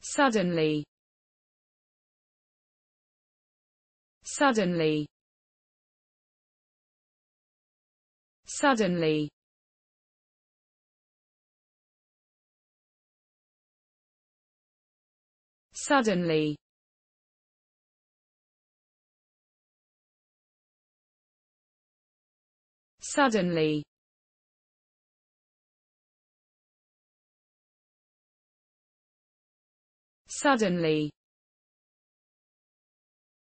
suddenly. Suddenly. Suddenly. Suddenly. Suddenly suddenly